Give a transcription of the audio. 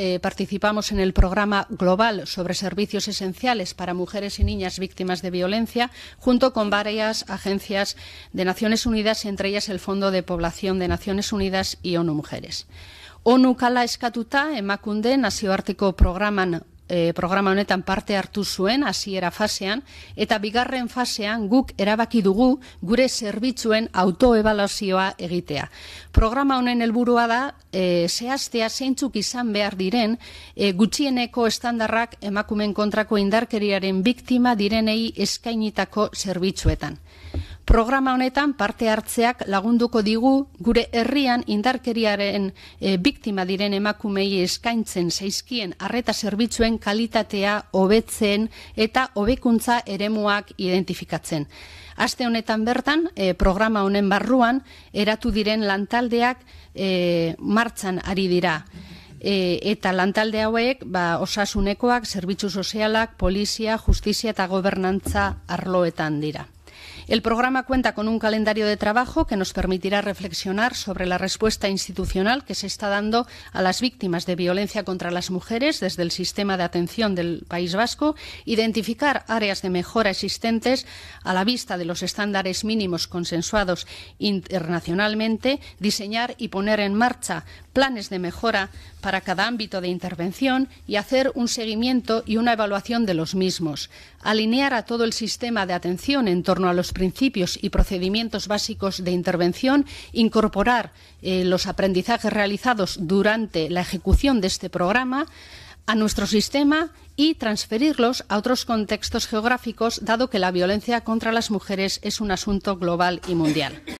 eh, participamos en el programa global sobre servicios esenciales para mujeres y niñas víctimas de violencia, junto con varias agencias de Naciones Unidas, entre ellas el Fondo de Población de Naciones Unidas y ONU Mujeres. ONU kala eskatuta emakunde nazioarteko programan e, programa honetan parte hartu zuen hasiera fasean eta bigarren fasean guk erabaki dugu gure zerbitzuen autoebaluazioa egitea. Programa honen helburua da e, zehaztea zeintzuk izan behar diren e, gutxieneko estandarrak emakumen kontrako indarkeriaren biktima direnei eskainitako zerbitzuetan. Programa honetan parte hartzeak lagunduko digu gure herrian indarkeriaren e, biktima diren emakumei eskaintzen zaizkien arreta zerbitzuen kalitatea hobetzen eta hobekuntza eremuak identifikatzen. Aste honetan bertan, e, programa honen barruan, eratu diren lantaldeak e, martzan ari dira. E, eta lantalde hauek ba, osasunekoak, zerbitzu sozialak, polizia, justizia eta gobernantza arloetan dira. El programa cuenta con un calendario de trabajo que nos permitirá reflexionar sobre la respuesta institucional que se está dando a las víctimas de violencia contra las mujeres desde el sistema de atención del País Vasco, identificar áreas de mejora existentes a la vista de los estándares mínimos consensuados internacionalmente, diseñar y poner en marcha planes de mejora para cada ámbito de intervención y hacer un seguimiento y una evaluación de los mismos, alinear a todo el sistema de atención en torno a los principios y procedimientos básicos de intervención, incorporar eh, los aprendizajes realizados durante la ejecución de este programa a nuestro sistema y transferirlos a otros contextos geográficos, dado que la violencia contra las mujeres es un asunto global y mundial.